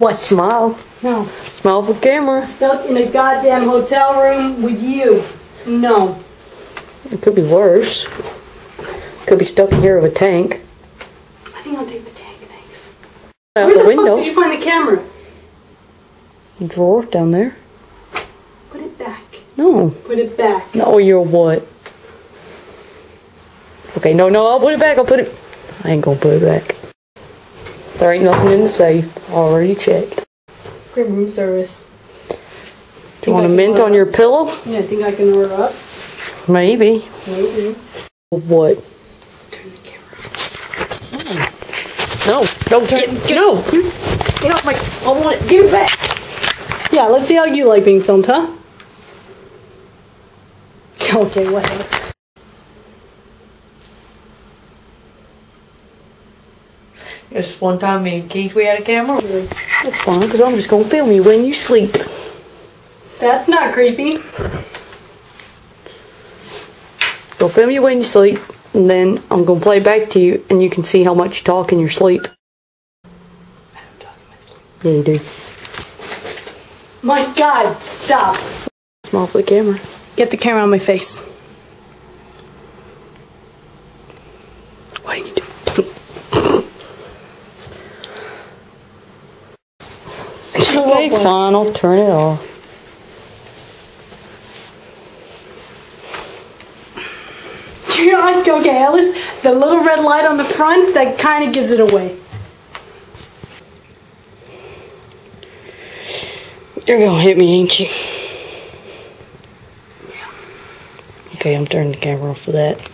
What? Smile. No. Smile for camera. Stuck in a goddamn hotel room with you. No. It could be worse. Could be stuck in here with a tank. I think I'll take the tank, thanks. Out Where the, the window. fuck did you find the camera? Drawer down there. Put it back. No. Put it back. No, you're what? Okay, no, no, I'll put it back. I'll put it. I ain't gonna put it back. There ain't nothing in the safe. Already checked. Great room service. Do you want a mint on your pillow? Yeah, I think I can order up. Maybe. Maybe. What? Turn the camera. No, no, get, no. Get off my. I want it. Give it back. Yeah, let's see how you like being filmed, huh? Okay, whatever. Just one time, me and Keith, we had a camera. That's fine, because I'm just gonna film you when you sleep. That's not creepy. Go film you when you sleep, and then I'm gonna play back to you, and you can see how much you talk in your sleep. Yeah, you do. My god, stop. Small for the camera. Get the camera on my face. What are you doing? Okay, fine, I'll turn it off. You're like, okay, Alice, the little red light on the front, that kind of gives it away. You're gonna hit me, ain't you? Okay, I'm turning the camera off for that.